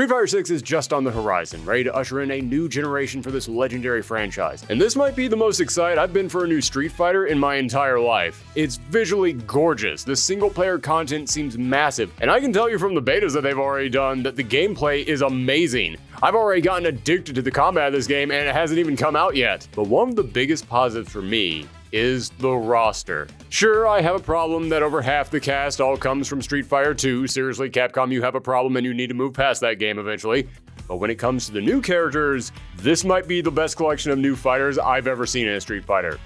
Street Fighter 6 is just on the horizon, ready to usher in a new generation for this legendary franchise. And this might be the most excited I've been for a new Street Fighter in my entire life. It's visually gorgeous, the single player content seems massive, and I can tell you from the betas that they've already done that the gameplay is amazing. I've already gotten addicted to the combat of this game and it hasn't even come out yet. But one of the biggest positives for me is the roster. Sure, I have a problem that over half the cast all comes from Street Fighter 2. Seriously, Capcom, you have a problem and you need to move past that game eventually. But when it comes to the new characters, this might be the best collection of new fighters I've ever seen in a Street Fighter.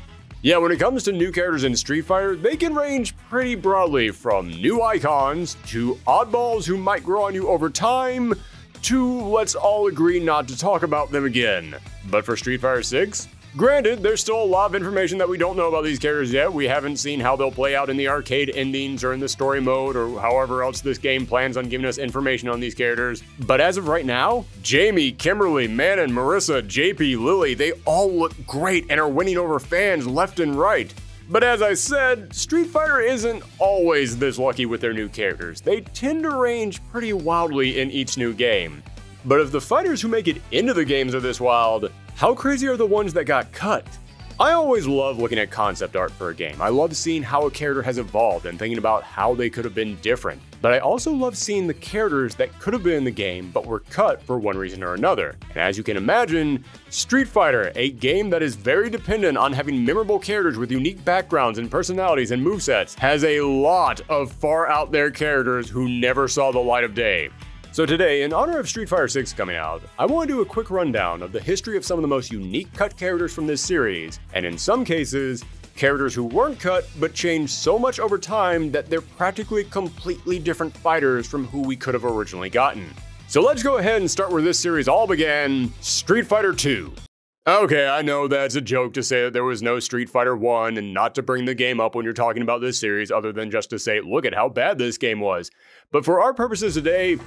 Yeah, when it comes to new characters in Street Fighter, they can range pretty broadly from new icons to oddballs who might grow on you over time to let's all agree not to talk about them again. But for Street Fighter 6, Granted, there's still a lot of information that we don't know about these characters yet. We haven't seen how they'll play out in the arcade endings or in the story mode or however else this game plans on giving us information on these characters. But as of right now, Jamie, Kimberly, Manon, Marisa, JP, Lily, they all look great and are winning over fans left and right. But as I said, Street Fighter isn't always this lucky with their new characters. They tend to range pretty wildly in each new game. But if the fighters who make it into the games are this wild, how crazy are the ones that got cut? I always love looking at concept art for a game. I love seeing how a character has evolved and thinking about how they could have been different. But I also love seeing the characters that could have been in the game but were cut for one reason or another. And as you can imagine, Street Fighter, a game that is very dependent on having memorable characters with unique backgrounds and personalities and movesets, has a lot of far out there characters who never saw the light of day. So today, in honor of Street Fighter 6 coming out, I want to do a quick rundown of the history of some of the most unique cut characters from this series, and in some cases, characters who weren't cut but changed so much over time that they're practically completely different fighters from who we could have originally gotten. So let's go ahead and start where this series all began, Street Fighter 2. Okay, I know that's a joke to say that there was no Street Fighter 1 and not to bring the game up when you're talking about this series other than just to say, look at how bad this game was. But for our purposes today,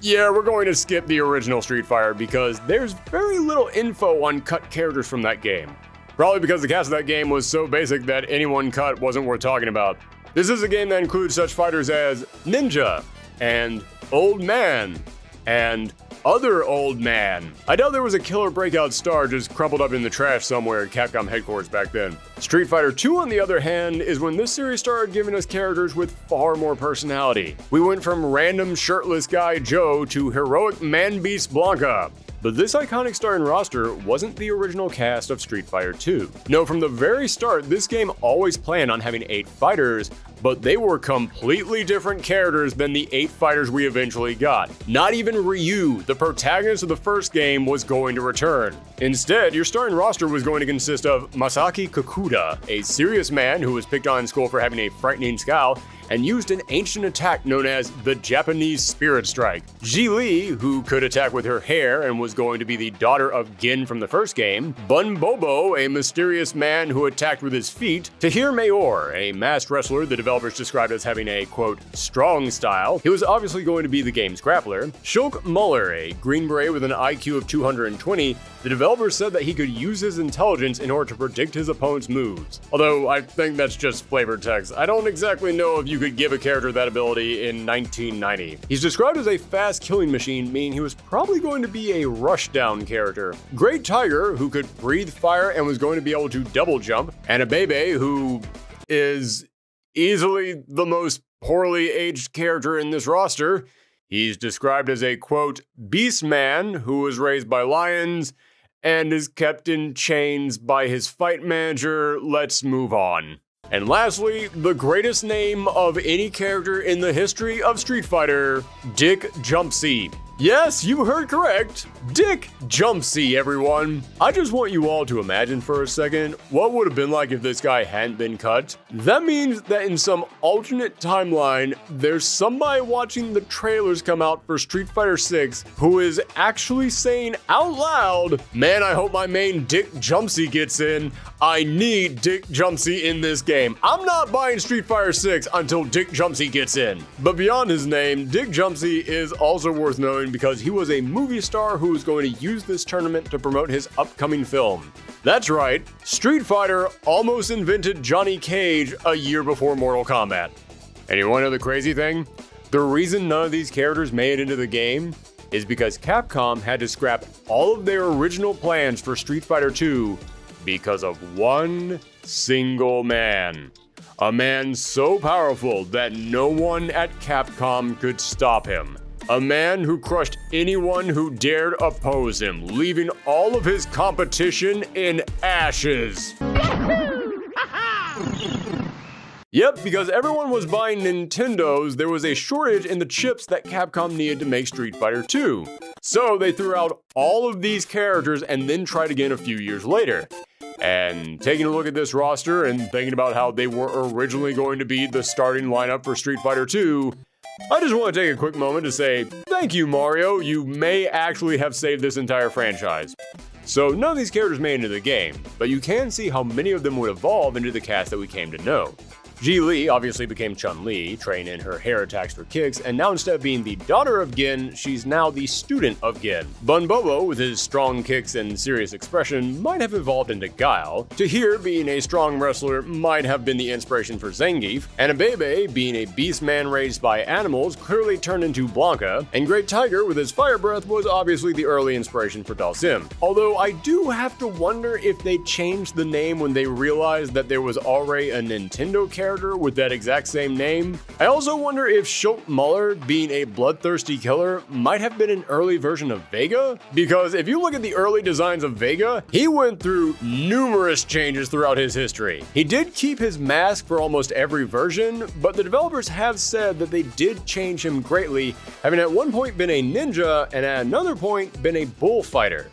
yeah, we're going to skip the original Street Fighter because there's very little info on cut characters from that game. Probably because the cast of that game was so basic that anyone cut wasn't worth talking about. This is a game that includes such fighters as Ninja, and Old Man, and other old man. I doubt there was a killer breakout star just crumpled up in the trash somewhere at Capcom headquarters back then. Street Fighter 2, on the other hand, is when this series started giving us characters with far more personality. We went from random shirtless guy Joe to heroic man beast Blanka. But this iconic starting roster wasn't the original cast of Street Fighter 2. No, from the very start, this game always planned on having 8 fighters, but they were completely different characters than the 8 fighters we eventually got. Not even Ryu, the protagonist of the first game, was going to return. Instead, your starting roster was going to consist of Masaki Kakuda, a serious man who was picked on in school for having a frightening scowl, and used an ancient attack known as the Japanese Spirit Strike. Ji Lee, who could attack with her hair and was going to be the daughter of Gen from the first game, Bun Bobo, a mysterious man who attacked with his feet, Tahir Mayor, a masked wrestler the developers described as having a, quote, strong style. He was obviously going to be the game's grappler. Schultz Muller, a Green Beret with an IQ of 220, the developers said that he could use his intelligence in order to predict his opponent's moves. Although I think that's just flavor text. I don't exactly know if you could give a character that ability in 1990. He's described as a fast killing machine, meaning he was probably going to be a rushdown character. Great Tiger, who could breathe fire and was going to be able to double jump, and Abebe, who is easily the most poorly aged character in this roster. He's described as a quote, beast man who was raised by lions and is kept in chains by his fight manager. Let's move on. And lastly, the greatest name of any character in the history of Street Fighter, Dick Jumpsy. Yes, you heard correct. Dick Jumpsy, everyone. I just want you all to imagine for a second what would have been like if this guy hadn't been cut. That means that in some alternate timeline, there's somebody watching the trailers come out for Street Fighter 6 who is actually saying out loud, Man, I hope my main Dick Jumpsy gets in. I need Dick Jumpsy in this game. I'm not buying Street Fighter 6 until Dick Jumpsy gets in. But beyond his name, Dick Jumpsy is also worth knowing because he was a movie star who was going to use this tournament to promote his upcoming film. That's right, Street Fighter almost invented Johnny Cage a year before Mortal Kombat. And you want to know the crazy thing? The reason none of these characters made it into the game is because Capcom had to scrap all of their original plans for Street Fighter II because of one single man. A man so powerful that no one at Capcom could stop him. A man who crushed anyone who dared oppose him, leaving all of his competition in ashes. Yep, because everyone was buying Nintendos, there was a shortage in the chips that Capcom needed to make Street Fighter 2. So they threw out all of these characters and then tried again a few years later. And taking a look at this roster and thinking about how they were originally going to be the starting lineup for Street Fighter 2, I just want to take a quick moment to say thank you, Mario. You may actually have saved this entire franchise. So none of these characters made into the game, but you can see how many of them would evolve into the cast that we came to know. Ji Lee obviously became Chun Li, trained in her hair attacks for kicks, and now instead of being the daughter of Gen, she's now the student of Gen. Bun Bobo, with his strong kicks and serious expression, might have evolved into Guile. Tahir, being a strong wrestler, might have been the inspiration for Zangief, and Abebe, being a beast man raised by animals, clearly turned into Blanka, and Great Tiger, with his fire breath, was obviously the early inspiration for Dhalsim. Although I do have to wonder if they changed the name when they realized that there was already a Nintendo character character with that exact same name. I also wonder if Schultz Muller, being a bloodthirsty killer, might have been an early version of Vega? Because if you look at the early designs of Vega, he went through numerous changes throughout his history. He did keep his mask for almost every version, but the developers have said that they did change him greatly, having at one point been a ninja and at another point been a bullfighter.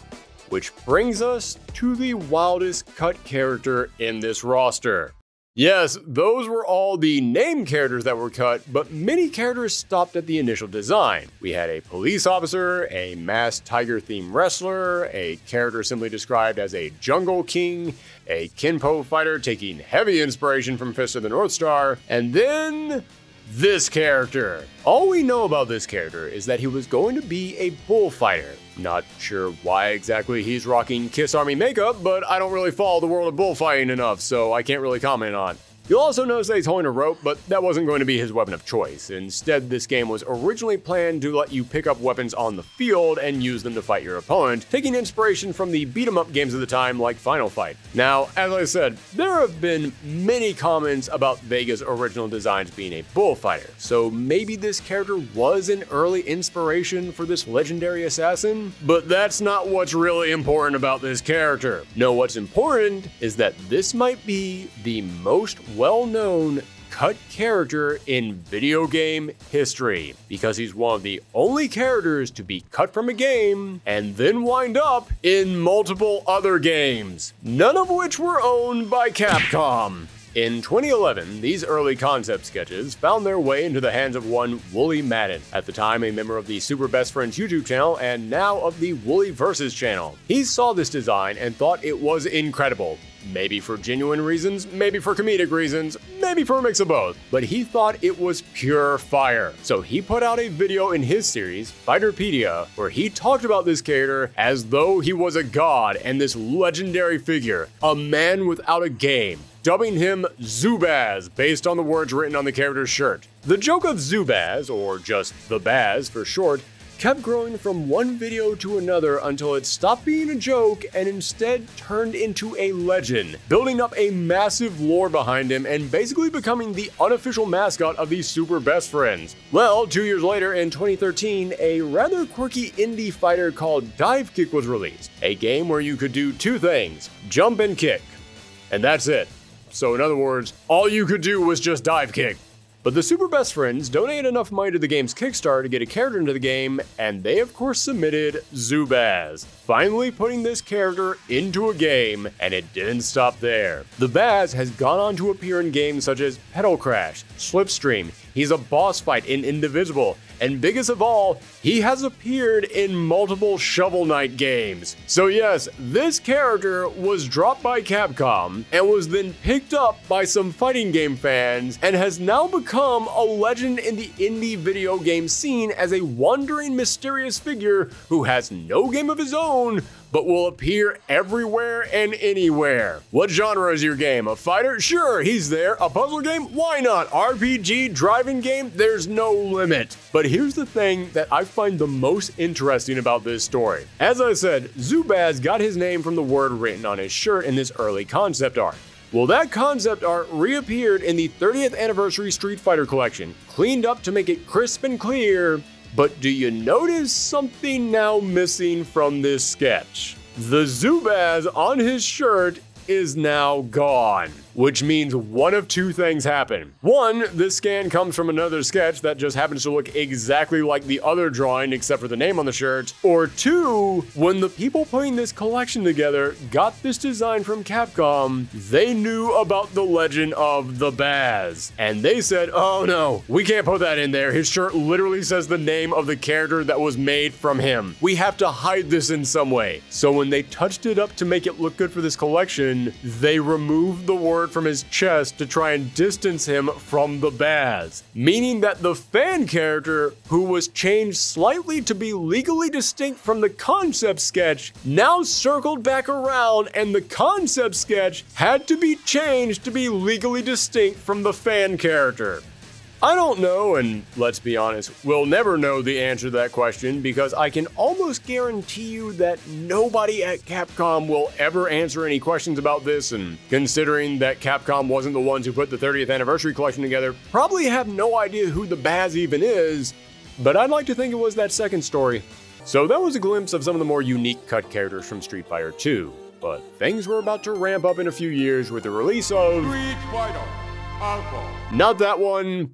Which brings us to the wildest cut character in this roster. Yes, those were all the name characters that were cut, but many characters stopped at the initial design. We had a police officer, a masked tiger themed wrestler, a character simply described as a jungle king, a Kenpo fighter taking heavy inspiration from Fist of the North Star, and then this character. All we know about this character is that he was going to be a bullfighter. Not sure why exactly he's rocking Kiss Army makeup, but I don't really follow the world of bullfighting enough, so I can't really comment on. You'll also notice that he's holding a rope, but that wasn't going to be his weapon of choice. Instead, this game was originally planned to let you pick up weapons on the field and use them to fight your opponent, taking inspiration from the beat 'em up games of the time like Final Fight. Now, as I said, there have been many comments about Vega's original designs being a bullfighter, so maybe this character was an early inspiration for this legendary assassin? But that's not what's really important about this character. No, what's important is that this might be the most well known cut character in video game history because he's one of the only characters to be cut from a game and then wind up in multiple other games, none of which were owned by Capcom. In 2011, these early concept sketches found their way into the hands of one Woolie Madden, at the time a member of the Super Best Friends YouTube channel and now of the Woolie Versus channel. He saw this design and thought it was incredible, Maybe for genuine reasons, maybe for comedic reasons, maybe for a mix of both. But he thought it was pure fire. So he put out a video in his series, Fighterpedia, where he talked about this character as though he was a god and this legendary figure, a man without a game, dubbing him Zubaz based on the words written on the character's shirt. The joke of Zubaz, or just the Baz for short, kept growing from one video to another until it stopped being a joke and instead turned into a legend, building up a massive lore behind him and basically becoming the unofficial mascot of these super best friends. Well, two years later in 2013, a rather quirky indie fighter called Divekick was released, a game where you could do two things jump and kick. And that's it. So, in other words, all you could do was just dive kick. But the Super Best Friends donated enough money to the game's Kickstarter to get a character into the game, and they of course submitted Zubaz, finally putting this character into a game, and it didn't stop there. The Baz has gone on to appear in games such as Pedal Crash, Slipstream, he's a boss fight in Indivisible, and biggest of all, he has appeared in multiple Shovel Knight games. So yes, this character was dropped by Capcom and was then picked up by some fighting game fans and has now become a legend in the indie video game scene as a wandering mysterious figure who has no game of his own but will appear everywhere and anywhere. What genre is your game? A fighter? Sure, he's there. A puzzle game? Why not? RPG, driving game, there's no limit. But here's the thing that I find the most interesting about this story. As I said, Zubaz got his name from the word written on his shirt in this early concept art. Well, that concept art reappeared in the 30th anniversary Street Fighter collection, cleaned up to make it crisp and clear. But do you notice something now missing from this sketch? The Zubaz on his shirt is now gone which means one of two things happen. One, this scan comes from another sketch that just happens to look exactly like the other drawing except for the name on the shirt. Or two, when the people putting this collection together got this design from Capcom, they knew about the legend of the Baz. And they said, oh no, we can't put that in there. His shirt literally says the name of the character that was made from him. We have to hide this in some way. So when they touched it up to make it look good for this collection, they removed the word from his chest to try and distance him from the Baz, meaning that the fan character, who was changed slightly to be legally distinct from the concept sketch, now circled back around and the concept sketch had to be changed to be legally distinct from the fan character. I don't know, and let's be honest, we'll never know the answer to that question because I can almost guarantee you that nobody at Capcom will ever answer any questions about this, and considering that Capcom wasn't the ones who put the 30th anniversary collection together, probably have no idea who the Baz even is, but I'd like to think it was that second story. So that was a glimpse of some of the more unique cut characters from Street Fighter 2, but things were about to ramp up in a few years with the release of... Street Fighter Alpha. Not that one,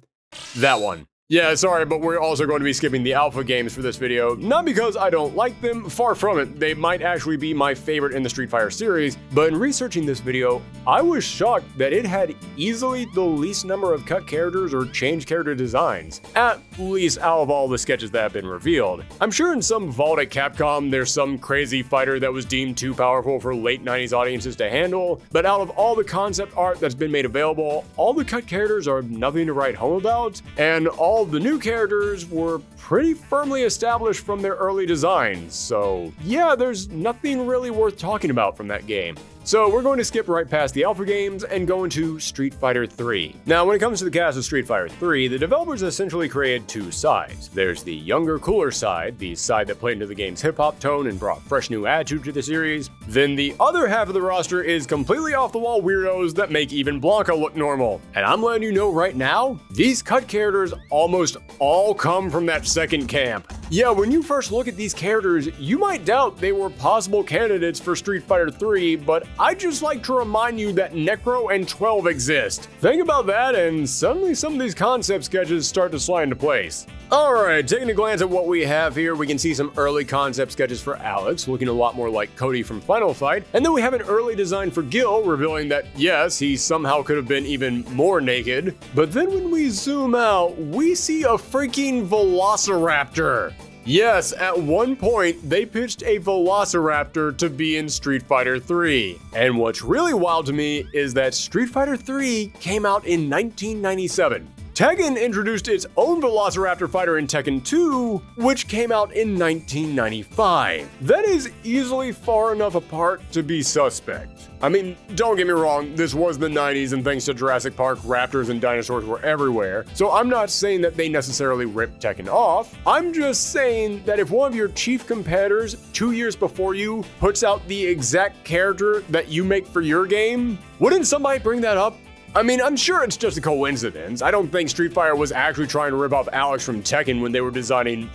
that one. Yeah, sorry, but we're also going to be skipping the alpha games for this video. Not because I don't like them, far from it. They might actually be my favorite in the Street Fighter series, but in researching this video, I was shocked that it had easily the least number of cut characters or changed character designs, at least out of all the sketches that have been revealed. I'm sure in some vault at Capcom, there's some crazy fighter that was deemed too powerful for late 90s audiences to handle, but out of all the concept art that's been made available, all the cut characters are nothing to write home about, and all all the new characters were pretty firmly established from their early designs, so yeah, there's nothing really worth talking about from that game. So we're going to skip right past the alpha games and go into Street Fighter 3. Now, when it comes to the cast of Street Fighter 3, the developers essentially created two sides. There's the younger, cooler side, the side that played into the game's hip-hop tone and brought fresh new attitude to the series. Then the other half of the roster is completely off-the-wall weirdos that make even Blanka look normal. And I'm letting you know right now, these cut characters almost all come from that second camp. Yeah, when you first look at these characters, you might doubt they were possible candidates for Street Fighter 3, but I'd just like to remind you that Necro and 12 exist. Think about that and suddenly some of these concept sketches start to slide into place. Alright, taking a glance at what we have here, we can see some early concept sketches for Alex, looking a lot more like Cody from Final Fight, and then we have an early design for Gil, revealing that yes, he somehow could have been even more naked. But then when we zoom out, we see a freaking Velociraptor. Yes, at one point, they pitched a Velociraptor to be in Street Fighter 3. And what's really wild to me is that Street Fighter 3 came out in 1997. Tekken introduced its own Velociraptor fighter in Tekken 2, which came out in 1995. That is easily far enough apart to be suspect. I mean, don't get me wrong, this was the 90s and thanks to Jurassic Park, raptors and dinosaurs were everywhere, so I'm not saying that they necessarily ripped Tekken off. I'm just saying that if one of your chief competitors two years before you puts out the exact character that you make for your game, wouldn't somebody bring that up? I mean, I'm sure it's just a coincidence. I don't think Street Fighter was actually trying to rip off Alex from Tekken when they were designing.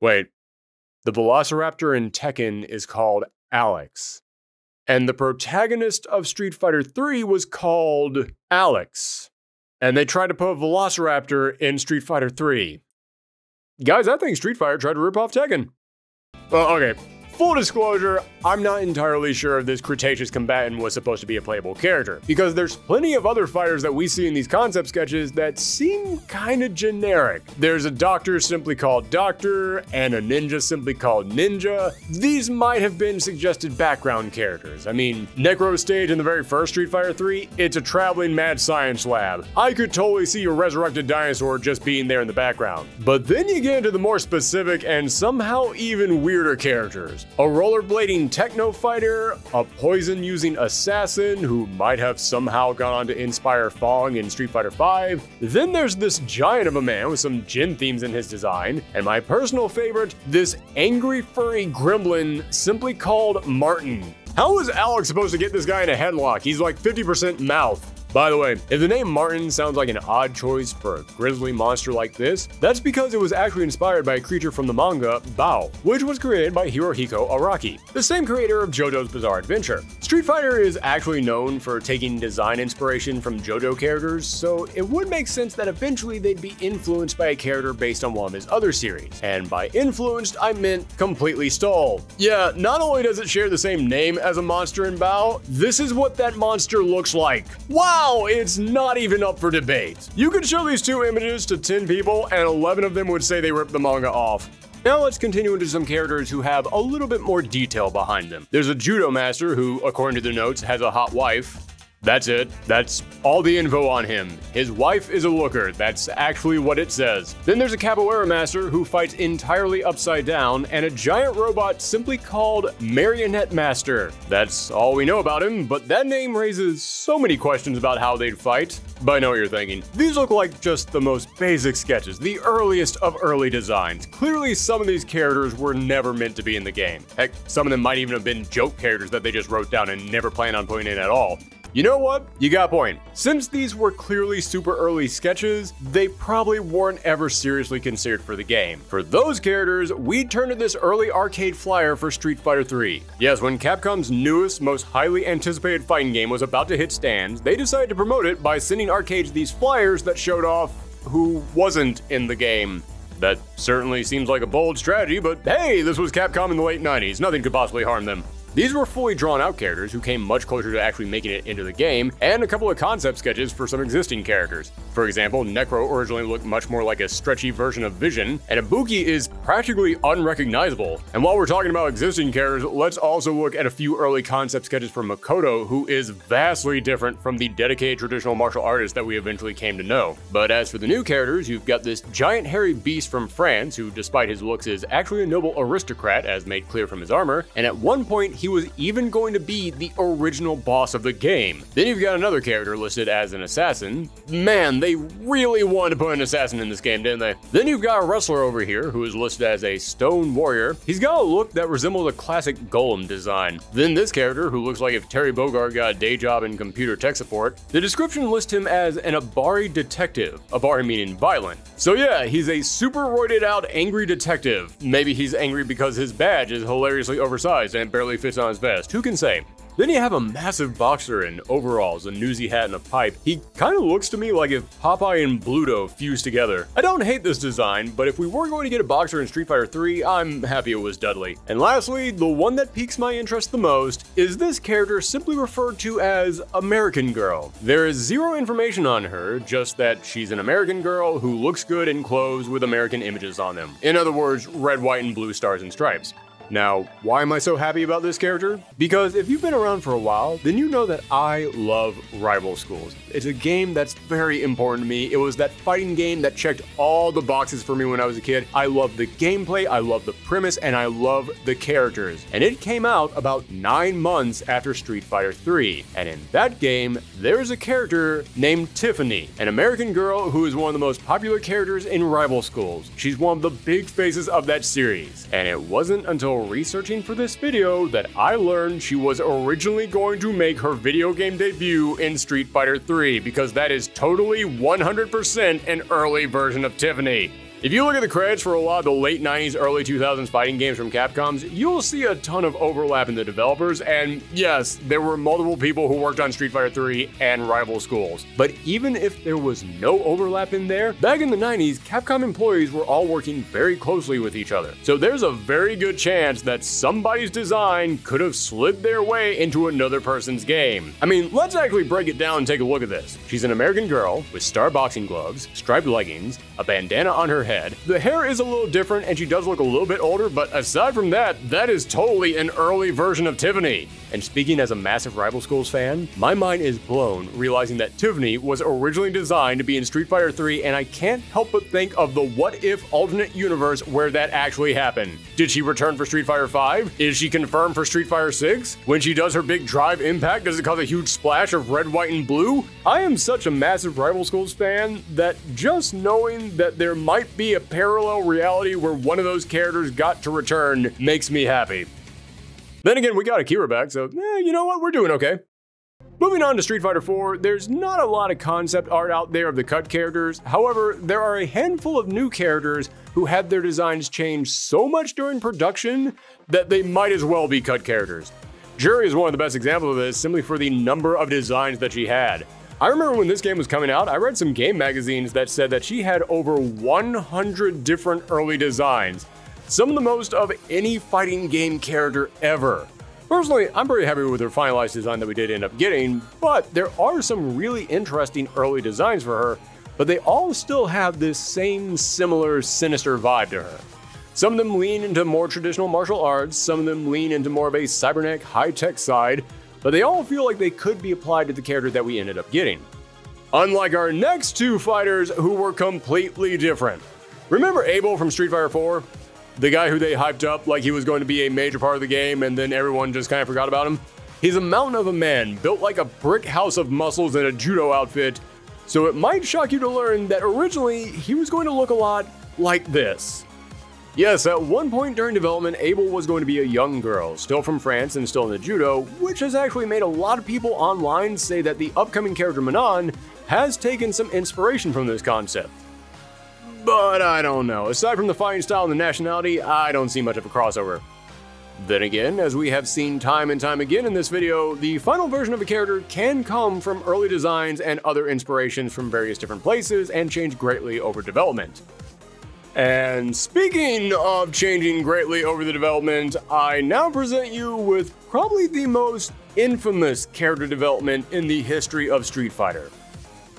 Wait. The Velociraptor in Tekken is called Alex. And the protagonist of Street Fighter 3 was called Alex. And they tried to put a Velociraptor in Street Fighter 3. Guys, I think Street Fighter tried to rip off Tekken. Well, okay, Full disclosure, I'm not entirely sure if this Cretaceous combatant was supposed to be a playable character, because there's plenty of other fighters that we see in these concept sketches that seem kinda generic. There's a doctor simply called Doctor, and a ninja simply called Ninja. These might have been suggested background characters. I mean, Necro stage in the very first Street Fighter 3, it's a traveling mad science lab. I could totally see a resurrected dinosaur just being there in the background. But then you get into the more specific and somehow even weirder characters. A rollerblading techno fighter, a poison using assassin who might have somehow gone on to inspire FANG in Street Fighter V. Then there's this giant of a man with some Jin themes in his design, and my personal favorite, this angry furry gremlin simply called Martin. How was Alex supposed to get this guy in a headlock? He's like 50% mouth. By the way, if the name Martin sounds like an odd choice for a grizzly monster like this, that's because it was actually inspired by a creature from the manga Baoh, which was created by Hirohiko Araki, the same creator of JoJo's Bizarre Adventure. Street Fighter is actually known for taking design inspiration from JoJo characters, so it would make sense that eventually they'd be influenced by a character based on one of his other series. And by influenced, I meant completely stole. Yeah, not only does it share the same name as a monster in Baoh, this is what that monster looks like. Wow! Wow, it's not even up for debate. You could show these two images to 10 people and 11 of them would say they ripped the manga off. Now let's continue into some characters who have a little bit more detail behind them. There's a judo master who, according to the notes, has a hot wife. That's it. That's all the info on him. His wife is a looker. That's actually what it says. Then there's a capoeira master who fights entirely upside down, and a giant robot simply called Marionette Master. That's all we know about him, but that name raises so many questions about how they'd fight. But I know what you're thinking. These look like just the most basic sketches, the earliest of early designs. Clearly, some of these characters were never meant to be in the game. Heck, some of them might even have been joke characters that they just wrote down and never planned on putting in at all. You know what? You got a point. Since these were clearly super early sketches, they probably weren't ever seriously considered for the game. For those characters, we turn to this early arcade flyer for Street Fighter 3. Yes, when Capcom's newest, most highly anticipated fighting game was about to hit stands, they decided to promote it by sending arcades these flyers that showed off who wasn't in the game. That certainly seems like a bold strategy, but hey, this was Capcom in the late 90s. Nothing could possibly harm them. These were fully drawn out characters who came much closer to actually making it into the game, and a couple of concept sketches for some existing characters. For example, Necro originally looked much more like a stretchy version of Vision, and Ibuki is practically unrecognizable. And while we're talking about existing characters, let's also look at a few early concept sketches for Makoto, who is vastly different from the dedicated traditional martial artist that we eventually came to know. But as for the new characters, you've got this giant hairy beast from France, who despite his looks is actually a noble aristocrat as made clear from his armor, and at one point he was even going to be the original boss of the game. Then you've got another character listed as an assassin. Man, they really wanted to put an assassin in this game, didn't they? Then you've got a wrestler over here who is listed as a stone warrior. He's got a look that resembles a classic golem design. Then this character, who looks like if Terry Bogard got a day job in computer tech support, the description lists him as an Abari detective, Abari meaning violent. So yeah, he's a super roided out angry detective. Maybe he's angry because his badge is hilariously oversized and barely fits on his vest. Who can say? Then you have a massive boxer in overalls, a newsy hat, and a pipe. He kind of looks to me like if Popeye and Bluto fused together. I don't hate this design, but if we were going to get a boxer in Street Fighter 3, I'm happy it was Dudley. And lastly, the one that piques my interest the most is this character simply referred to as American Girl. There is zero information on her, just that she's an American girl who looks good in clothes with American images on them. In other words, red, white, and blue stars and stripes. Now, why am I so happy about this character? Because if you've been around for a while, then you know that I love Rival Schools. It's a game that's very important to me. It was that fighting game that checked all the boxes for me when I was a kid. I love the gameplay, I love the premise, and I love the characters. And it came out about nine months after Street Fighter 3. And in that game, there's a character named Tiffany, an American girl who is one of the most popular characters in Rival Schools. She's one of the big faces of that series. And it wasn't until researching for this video that I learned she was originally going to make her video game debut in Street Fighter 3 because that is totally 100% an early version of Tiffany. If you look at the credits for a lot of the late 90s, early 2000s fighting games from Capcom's, you'll see a ton of overlap in the developers, and yes, there were multiple people who worked on Street Fighter 3 and rival schools. But even if there was no overlap in there, back in the 90s, Capcom employees were all working very closely with each other. So there's a very good chance that somebody's design could have slid their way into another person's game. I mean, let's actually break it down and take a look at this. She's an American girl with star boxing gloves, striped leggings, a bandana on her head, head. The hair is a little different and she does look a little bit older, but aside from that, that is totally an early version of Tiffany. And speaking as a massive Rival Schools fan, my mind is blown realizing that Tiffany was originally designed to be in Street Fighter 3 and I can't help but think of the what if alternate universe where that actually happened. Did she return for Street Fighter 5? Is she confirmed for Street Fighter 6? When she does her big drive impact, does it cause a huge splash of red, white, and blue? I am such a massive Rival Schools fan that just knowing that there might be a parallel reality where one of those characters got to return makes me happy. Then again, we got Akira back, so eh, you know what, we're doing okay. Moving on to Street Fighter 4, there's not a lot of concept art out there of the cut characters. However, there are a handful of new characters who had their designs changed so much during production that they might as well be cut characters. Juri is one of the best examples of this simply for the number of designs that she had. I remember when this game was coming out, I read some game magazines that said that she had over 100 different early designs, some of the most of any fighting game character ever. Personally, I'm pretty happy with her finalized design that we did end up getting, but there are some really interesting early designs for her, but they all still have this same similar sinister vibe to her. Some of them lean into more traditional martial arts, some of them lean into more of a cybernetic high-tech side, but they all feel like they could be applied to the character that we ended up getting. Unlike our next two fighters who were completely different. Remember Abel from Street Fighter 4? the guy who they hyped up like he was going to be a major part of the game and then everyone just kind of forgot about him. He's a mountain of a man, built like a brick house of muscles in a judo outfit, so it might shock you to learn that originally he was going to look a lot like this. Yes, at one point during development, Abel was going to be a young girl, still from France and still in the judo, which has actually made a lot of people online say that the upcoming character Manon has taken some inspiration from this concept but I don't know. Aside from the fighting style and the nationality, I don't see much of a crossover. Then again, as we have seen time and time again in this video, the final version of a character can come from early designs and other inspirations from various different places and change greatly over development. And speaking of changing greatly over the development, I now present you with probably the most infamous character development in the history of Street Fighter.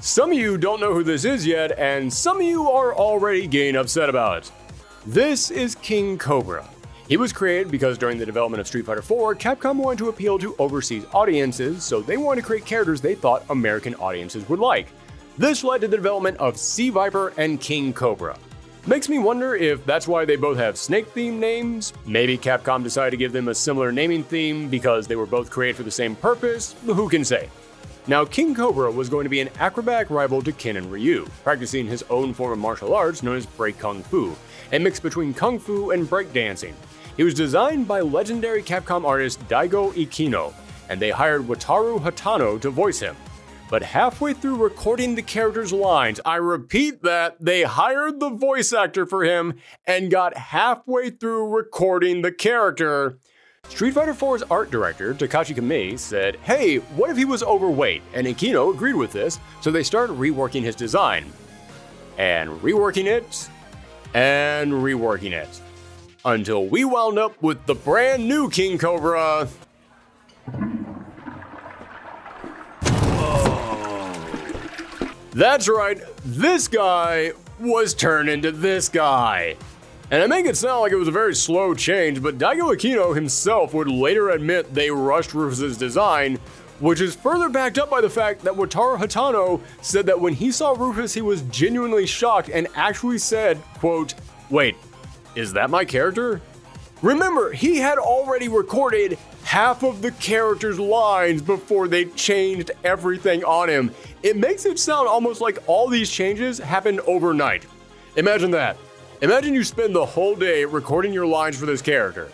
Some of you don't know who this is yet, and some of you are already getting upset about it. This is King Cobra. He was created because during the development of Street Fighter 4, Capcom wanted to appeal to overseas audiences, so they wanted to create characters they thought American audiences would like. This led to the development of Sea Viper and King Cobra. Makes me wonder if that's why they both have snake themed names. Maybe Capcom decided to give them a similar naming theme because they were both created for the same purpose, who can say? Now, King Cobra was going to be an acrobatic rival to Ken and Ryu, practicing his own form of martial arts known as Break Kung Fu, a mix between Kung Fu and breakdancing. He was designed by legendary Capcom artist Daigo Ikeno, and they hired Wataru Hatano to voice him. But halfway through recording the character's lines, I repeat that they hired the voice actor for him and got halfway through recording the character Street Fighter IV's art director, Takashi Kamei, said, Hey, what if he was overweight? And Ikeno agreed with this, so they started reworking his design. And reworking it, and reworking it. Until we wound up with the brand new King Cobra. That's right, this guy was turned into this guy. And I make it sound like it was a very slow change, but Daigo Ikeno himself would later admit they rushed Rufus's design, which is further backed up by the fact that Wataru Hatano said that when he saw Rufus, he was genuinely shocked and actually said, quote, wait, is that my character? Remember, he had already recorded half of the character's lines before they changed everything on him. It makes it sound almost like all these changes happened overnight. Imagine that. Imagine you spend the whole day recording your lines for this character.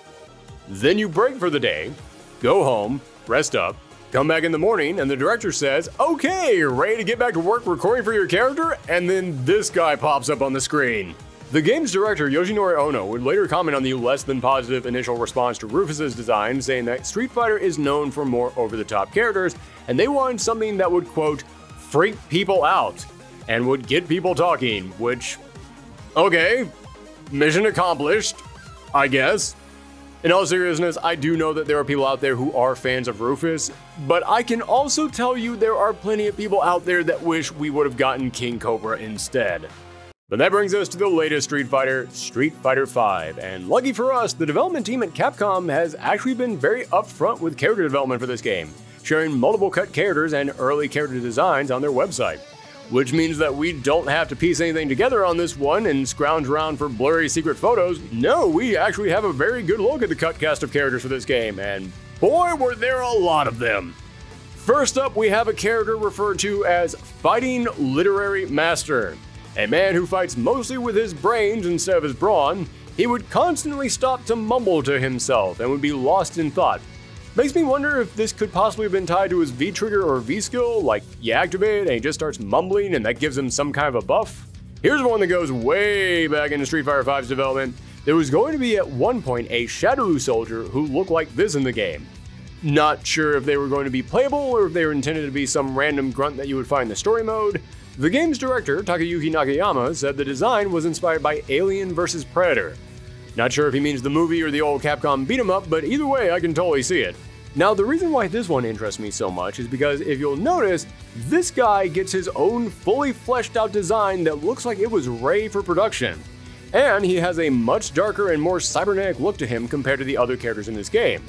Then you break for the day, go home, rest up, come back in the morning, and the director says, Okay, ready to get back to work recording for your character? And then this guy pops up on the screen. The game's director, Yoshinori Ono, would later comment on the less than positive initial response to Rufus's design, saying that Street Fighter is known for more over the top characters, and they wanted something that would, quote, freak people out and would get people talking, which, okay, mission accomplished, I guess. In all seriousness, I do know that there are people out there who are fans of Rufus, but I can also tell you there are plenty of people out there that wish we would have gotten King Cobra instead. But that brings us to the latest Street Fighter, Street Fighter V, and lucky for us, the development team at Capcom has actually been very upfront with character development for this game, sharing multiple cut characters and early character designs on their website. Which means that we don't have to piece anything together on this one and scrounge around for blurry secret photos. No, we actually have a very good look at the cut cast of characters for this game, and boy, were there a lot of them! First up, we have a character referred to as Fighting Literary Master. A man who fights mostly with his brains instead of his brawn, he would constantly stop to mumble to himself and would be lost in thought. Makes me wonder if this could possibly have been tied to his V trigger or V skill, like you activate and he just starts mumbling and that gives him some kind of a buff. Here's one that goes way back into Street Fighter V's development. There was going to be at one point a Shadaloo soldier who looked like this in the game. Not sure if they were going to be playable or if they were intended to be some random grunt that you would find in the story mode, the game's director, Takayuki Nakayama, said the design was inspired by Alien vs. Predator. Not sure if he means the movie or the old Capcom beat 'em up, but either way, I can totally see it. Now, the reason why this one interests me so much is because if you'll notice, this guy gets his own fully fleshed out design that looks like it was ready for production. And he has a much darker and more cybernetic look to him compared to the other characters in this game.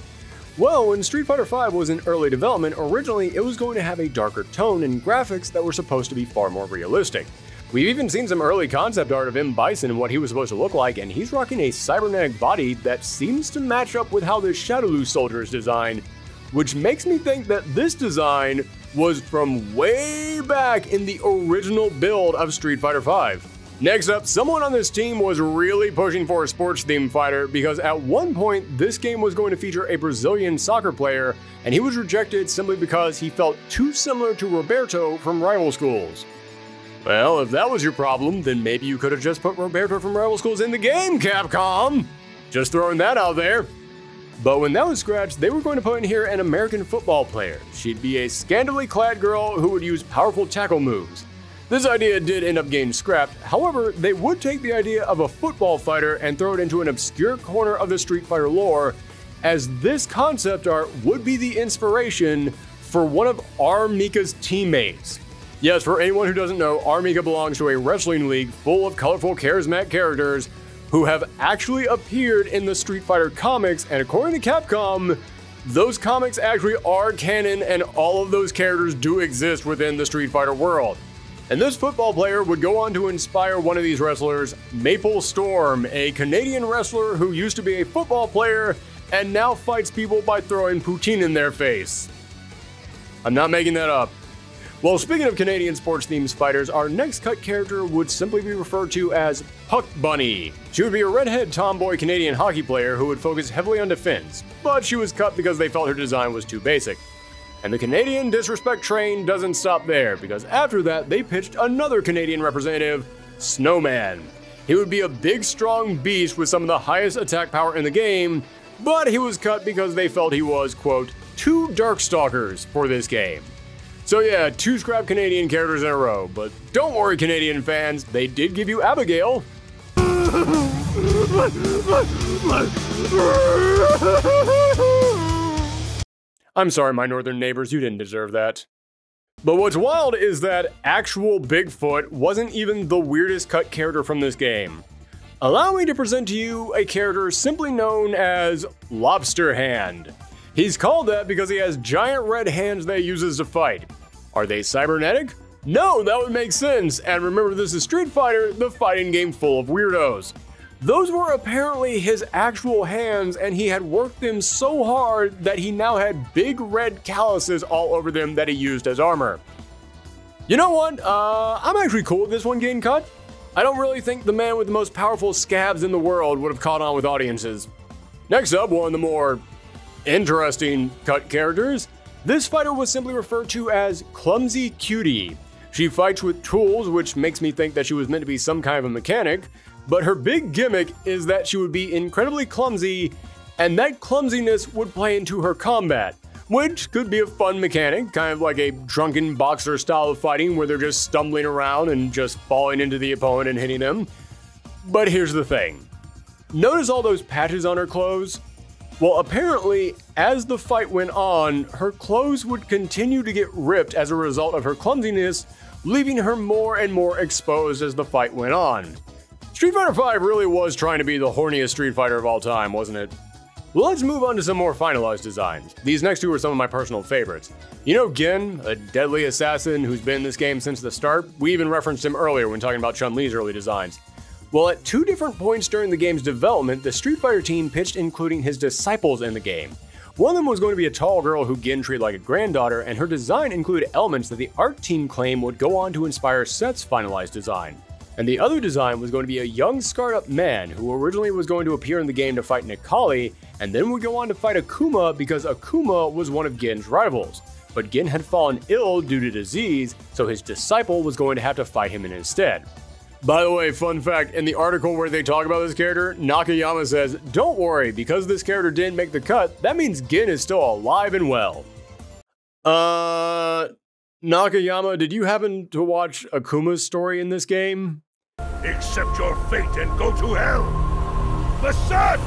Well, when Street Fighter V was in early development, originally it was going to have a darker tone and graphics that were supposed to be far more realistic. We've even seen some early concept art of M. Bison and what he was supposed to look like, and he's rocking a cybernetic body that seems to match up with how the Shadaloo soldier is designed, which makes me think that this design was from way back in the original build of Street Fighter V. Next up, someone on this team was really pushing for a sports themed fighter because at one point this game was going to feature a Brazilian soccer player, and he was rejected simply because he felt too similar to Roberto from Rival Schools. Well, if that was your problem, then maybe you could have just put Roberto from Rival Schools in the game, Capcom! Just throwing that out there. But when that was scratched, they were going to put in here an American football player. She'd be a scantily clad girl who would use powerful tackle moves. This idea did end up getting scrapped, however, they would take the idea of a football fighter and throw it into an obscure corner of the Street Fighter lore, as this concept art would be the inspiration for one of R. Mika's teammates. Yes, for anyone who doesn't know, R. Mika belongs to a wrestling league full of colorful, charismatic characters who have actually appeared in the Street Fighter comics, and according to Capcom, those comics actually are canon and all of those characters do exist within the Street Fighter world. And this football player would go on to inspire one of these wrestlers, Maple Storm, a Canadian wrestler who used to be a football player and now fights people by throwing poutine in their face. I'm not making that up. Well, speaking of Canadian sports themed fighters, our next cut character would simply be referred to as Puck Bunny. She would be a redhead tomboy Canadian hockey player who would focus heavily on defense, but she was cut because they felt her design was too basic. And the Canadian disrespect train doesn't stop there, because after that, they pitched another Canadian representative, Snowman. He would be a big, strong beast with some of the highest attack power in the game, but he was cut because they felt he was, quote, too Darkstalkers for this game. So yeah, two scrap Canadian characters in a row, but don't worry, Canadian fans, they did give you Abigail. I'm sorry, my northern neighbors, you didn't deserve that. But what's wild is that actual Bigfoot wasn't even the weirdest cut character from this game. Allow me to present to you a character simply known as Lobster Hand. He's called that because he has giant red hands that he uses to fight. Are they cybernetic? No, that would make sense, and remember this is Street Fighter, the fighting game full of weirdos. Those were apparently his actual hands, and he had worked them so hard that he now had big red calluses all over them that he used as armor. You know what? Uh, I'm actually cool with this one getting cut. I don't really think the man with the most powerful scabs in the world would have caught on with audiences. Next up, one of the more interesting cut characters. This fighter was simply referred to as Clumsy Cutie. She fights with tools, which makes me think that she was meant to be some kind of a mechanic, but her big gimmick is that she would be incredibly clumsy, and that clumsiness would play into her combat, which could be a fun mechanic, kind of like a drunken boxer style of fighting where they're just stumbling around and just falling into the opponent and hitting them. But here's the thing notice all those patches on her clothes? Well, apparently, as the fight went on, her clothes would continue to get ripped as a result of her clumsiness, leaving her more and more exposed as the fight went on. Street Fighter V really was trying to be the horniest Street Fighter of all time, wasn't it? Let's move on to some more finalized designs. These next two are some of my personal favorites. You know Gen, a deadly assassin who's been in this game since the start? We even referenced him earlier when talking about Chun-Li's early designs. Well, at two different points during the game's development, the Street Fighter team pitched including his disciples in the game. One of them was going to be a tall girl who Gen treated like a granddaughter, and her design included elements that the art team claimed would go on to inspire Set's finalized design. And the other design was going to be a young scarred up man who originally was going to appear in the game to fight Necalli, and then would go on to fight Akuma because Akuma was one of Gen's rivals. But Gen had fallen ill due to disease, so his disciple was going to have to fight him in instead. By the way, fun fact in the article where they talk about this character, Nakayama says, Don't worry, because this character didn't make the cut, that means Gin is still alive and well. Uh. Nakayama, did you happen to watch Akuma's story in this game? Accept your fate and go to hell! The sun!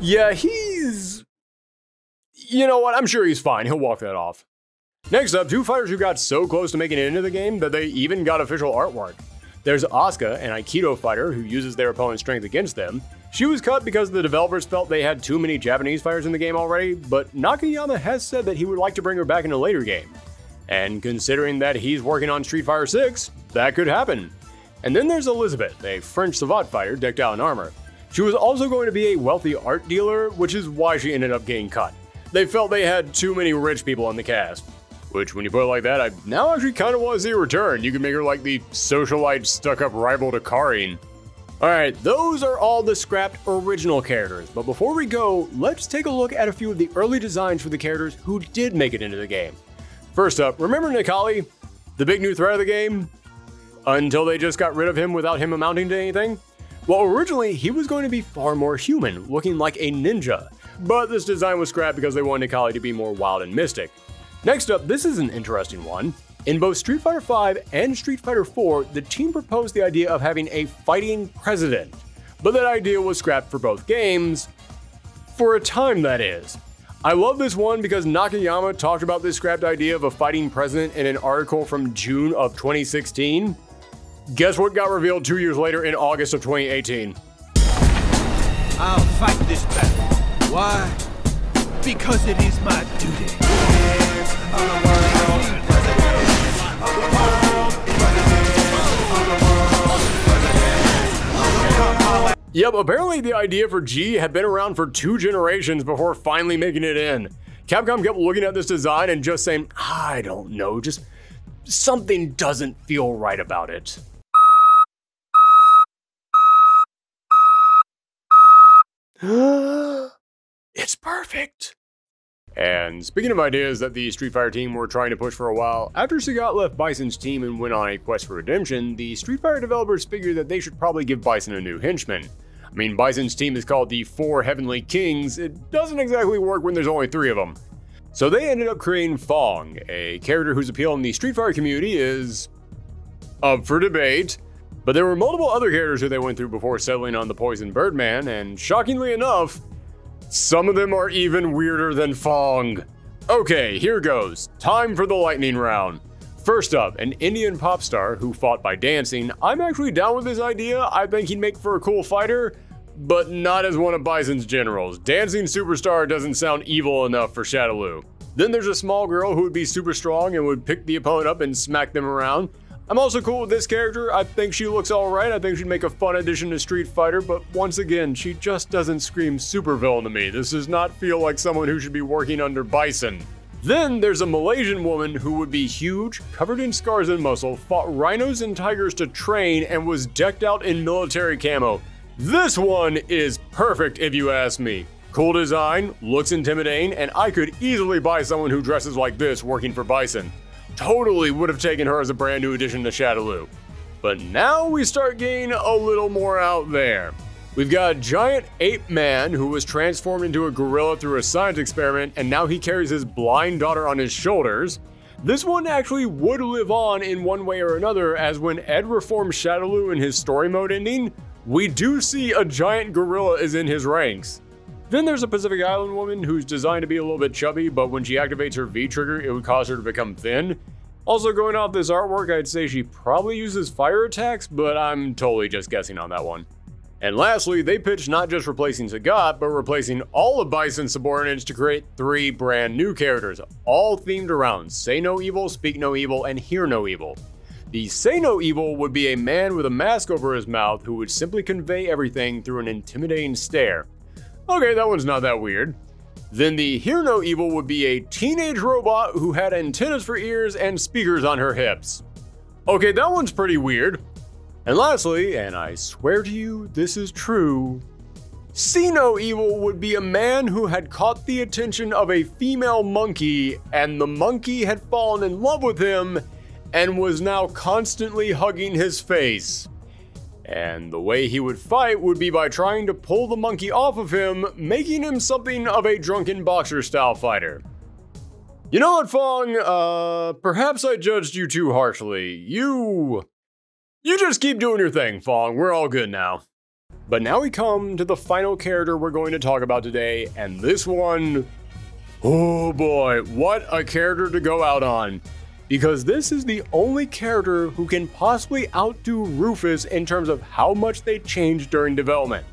Yeah, he's. You know what? I'm sure he's fine. He'll walk that off. Next up, two fighters who got so close to making it into the game that they even got official artwork. There's Asuka, an Aikido fighter who uses their opponent's strength against them. She was cut because the developers felt they had too many Japanese fighters in the game already, but Nakayama has said that he would like to bring her back in a later game. And considering that he's working on Street Fighter 6, that could happen. And then there's Elizabeth, a French Savate fighter decked out in armor. She was also going to be a wealthy art dealer, which is why she ended up getting cut. They felt they had too many rich people in the cast. Which, when you put it like that, I now actually kind of want to see a return. You can make her like the socialite stuck up rival to Karin. Alright, those are all the scrapped original characters, but before we go, let's take a look at a few of the early designs for the characters who did make it into the game. First up, remember Necalli? The big new threat of the game? Until they just got rid of him without him amounting to anything? Well, originally, he was going to be far more human, looking like a ninja, but this design was scrapped because they wanted Necalli to be more wild and mystic. Next up, this is an interesting one. In both Street Fighter V and Street Fighter IV, the team proposed the idea of having a fighting president, but that idea was scrapped for both games. For a time, that is. I love this one because Nakayama talked about this scrapped idea of a fighting president in an article from June of 2016. Guess what got revealed two years later in August of 2018? I'll fight this battle. Why? Because it is my duty. Yep, apparently the idea for G had been around for two generations before finally making it in. Capcom kept looking at this design and just saying, I don't know, just something doesn't feel right about it. And speaking of ideas that the Street Fighter team were trying to push for a while, after Sagat left Bison's team and went on a quest for redemption, the Street Fighter developers figured that they should probably give Bison a new henchman. I mean, Bison's team is called the Four Heavenly Kings, it doesn't exactly work when there's only three of them. So they ended up creating FANG, a character whose appeal in the Street Fighter community is up for debate. But there were multiple other characters who they went through before settling on the Poison Birdman, and shockingly enough, some of them are even weirder than FANG. Okay, here goes. Time for the lightning round. First up, an Indian pop star who fought by dancing. I'm actually down with this idea. I think he'd make for a cool fighter, but not as one of Bison's generals. Dancing superstar doesn't sound evil enough for Shadaloo. Then there's a small girl who would be super strong and would pick the opponent up and smack them around. I'm also cool with this character. I think she looks alright. I think she'd make a fun addition to Street Fighter, but once again, she just doesn't scream supervillain to me. This does not feel like someone who should be working under Bison. Then there's a Malaysian woman who would be huge, covered in scars and muscle, fought rhinos and tigers to train, and was decked out in military camo. This one is perfect if you ask me. Cool design, looks intimidating, and I could easily buy someone who dresses like this working for Bison totally would have taken her as a brand new addition to Shadaloo. But now we start getting a little more out there. We've got a giant ape man who was transformed into a gorilla through a science experiment, and now he carries his blind daughter on his shoulders. This one actually would live on in one way or another, as when Ed reforms Shadaloo in his story mode ending, we do see a giant gorilla is in his ranks. Then there's a Pacific Island woman who's designed to be a little bit chubby, but when she activates her V trigger, it would cause her to become thin. Also, going off this artwork, I'd say she probably uses fire attacks, but I'm totally just guessing on that one. And lastly, they pitched not just replacing Sagat, but replacing all of Bison's subordinates to create three brand new characters, all themed around Say No Evil, Speak No Evil, and Hear No Evil. The Say No Evil would be a man with a mask over his mouth who would simply convey everything through an intimidating stare. Okay, that one's not that weird. Then the Hear No Evil would be a teenage robot who had antennas for ears and speakers on her hips. Okay, that one's pretty weird. And lastly, and I swear to you this is true, See No Evil would be a man who had caught the attention of a female monkey, and the monkey had fallen in love with him and was now constantly hugging his face. And the way he would fight would be by trying to pull the monkey off of him, making him something of a drunken boxer style fighter. You know what, FANG? Uh, perhaps I judged you too harshly. You you just keep doing your thing, FANG. We're all good now. But now we come to the final character we're going to talk about today, and this one. Oh boy, what a character to go out on. Because this is the only character who can possibly outdo Rufus in terms of how much they changed during development.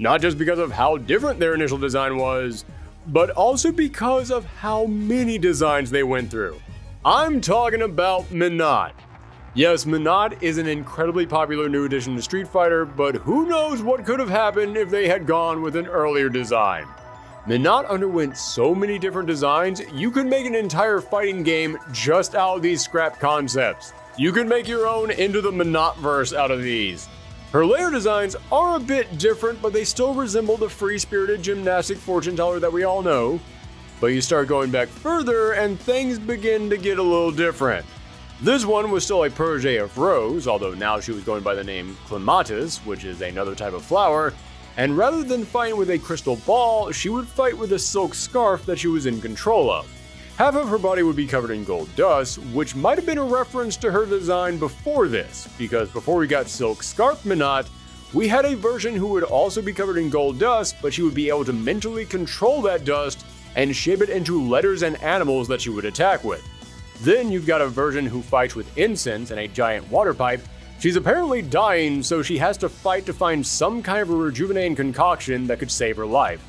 Not just because of how different their initial design was, but also because of how many designs they went through. I'm talking about Menat. Yes, Menat is an incredibly popular new addition to Street Fighter, but who knows what could have happened if they had gone with an earlier design. Menat underwent so many different designs, you could make an entire fighting game just out of these scrap concepts. You could make your own into the verse out of these. Her layer designs are a bit different, but they still resemble the free-spirited gymnastic fortune teller that we all know. But you start going back further and things begin to get a little different. This one was still a protege of Rose, although now she was going by the name Clematis, which is another type of flower, and rather than fighting with a crystal ball, she would fight with a silk scarf that she was in control of. Half of her body would be covered in gold dust, which might have been a reference to her design before this, because before we got Silk Scarf Menat, we had a version who would also be covered in gold dust, but she would be able to mentally control that dust and shape it into letters and animals that she would attack with. Then you've got a version who fights with incense and a giant water pipe. She's apparently dying, so she has to fight to find some kind of a rejuvenating concoction that could save her life.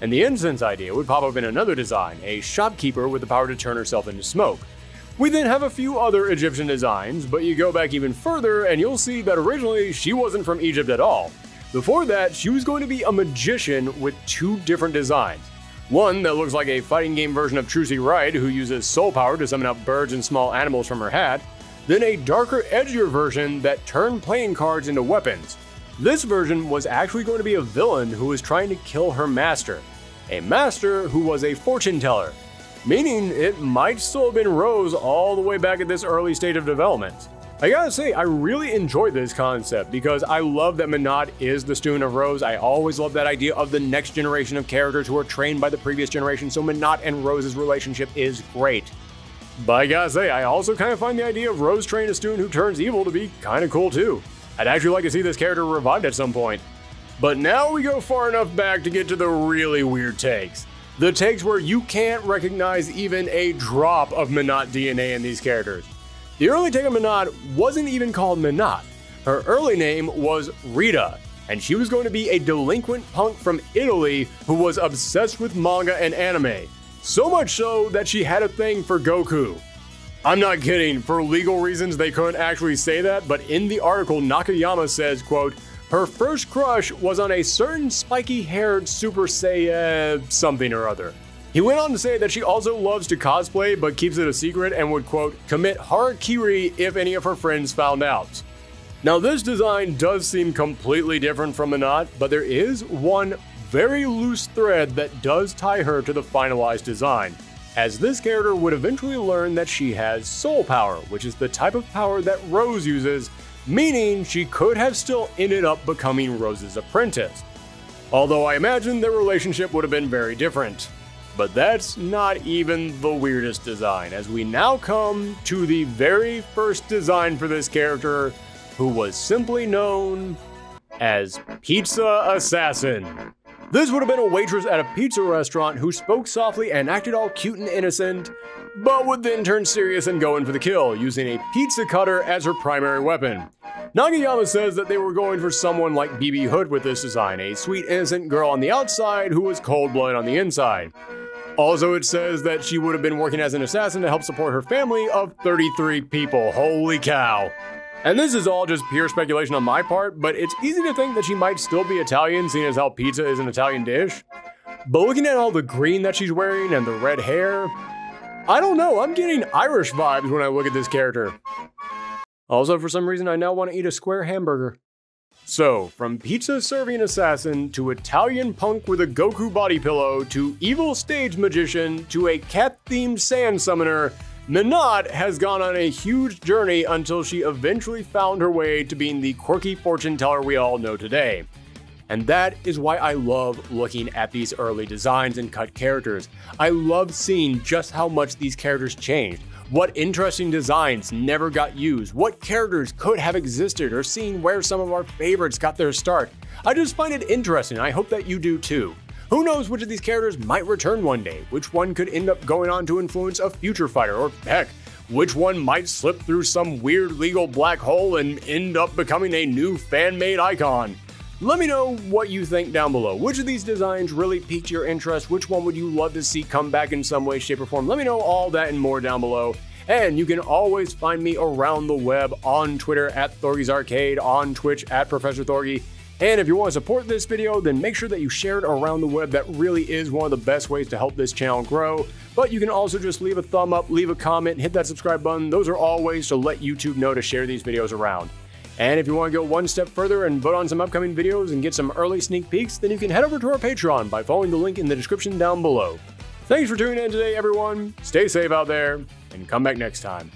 And the incense idea would pop up in another design, a shopkeeper with the power to turn herself into smoke. We then have a few other Egyptian designs, but you go back even further and you'll see that originally she wasn't from Egypt at all. Before that, she was going to be a magician with two different designs. One that looks like a fighting game version of Trucy Wright, who uses soul power to summon up birds and small animals from her hat, then a darker, edgier version that turned playing cards into weapons. This version was actually going to be a villain who was trying to kill her master, a master who was a fortune teller, meaning it might still have been Rose all the way back at this early stage of development. I gotta say, I really enjoyed this concept because I love that Menat is the student of Rose. I always love that idea of the next generation of characters who are trained by the previous generation, so Menat and Rose's relationship is great. But I gotta say, I also kind of find the idea of Rose training a student who turns evil to be kind of cool too. I'd actually like to see this character revived at some point. But now we go far enough back to get to the really weird takes. The takes where you can't recognize even a drop of Menat DNA in these characters. The early Tega Menat wasn't even called Menat. Her early name was Rita, and she was going to be a delinquent punk from Italy who was obsessed with manga and anime. So much so that she had a thing for Goku. I'm not kidding, for legal reasons they couldn't actually say that, but in the article Nakayama says, quote, her first crush was on a certain spiky-haired Super Saiyan something or other. He went on to say that she also loves to cosplay but keeps it a secret and would, quote, commit harakiri if any of her friends found out. Now, this design does seem completely different from Menat, but there is one very loose thread that does tie her to the finalized design, as this character would eventually learn that she has soul power, which is the type of power that Rose uses, meaning she could have still ended up becoming Rose's apprentice. Although I imagine their relationship would have been very different. But that's not even the weirdest design, as we now come to the very first design for this character, who was simply known as Pizza Assassin. This would have been a waitress at a pizza restaurant who spoke softly and acted all cute and innocent, but would then turn serious and go in for the kill, using a pizza cutter as her primary weapon. Nakayama says that they were going for someone like BB Hood with this design, a sweet innocent girl on the outside who was cold-blooded on the inside. Also, it says that she would have been working as an assassin to help support her family of 33 people. Holy cow. And this is all just pure speculation on my part, but it's easy to think that she might still be Italian, seeing as how pizza is an Italian dish. But looking at all the green that she's wearing and the red hair, I don't know, I'm getting Irish vibes when I look at this character. Also, for some reason, I now want to eat a square hamburger. So, from pizza serving assassin to Italian punk with a Goku body pillow to evil stage magician to a cat themed sand summoner, Menat has gone on a huge journey until she eventually found her way to being the quirky fortune teller we all know today. And that is why I love looking at these early designs and cut characters. I love seeing just how much these characters changed, what interesting designs never got used, what characters could have existed, or seeing where some of our favorites got their start. I just find it interesting, I hope that you do too. Who knows which of these characters might return one day, which one could end up going on to influence a future fighter, or heck, which one might slip through some weird legal black hole and end up becoming a new fan-made icon. Let me know what you think down below. Which of these designs really piqued your interest? Which one would you love to see come back in some way, shape, or form? Let me know all that and more down below. And you can always find me around the web on Twitter at Thorgi's Arcade, on Twitch at Professor Thorgi, and if you want to support this video, then make sure that you share it around the web. That really is one of the best ways to help this channel grow. But you can also just leave a thumb up, leave a comment, hit that subscribe button. Those are all ways to let YouTube know to share these videos around. And if you want to go one step further and vote on some upcoming videos and get some early sneak peeks, then you can head over to our Patreon by following the link in the description down below. Thanks for tuning in today, everyone. Stay safe out there, and come back next time.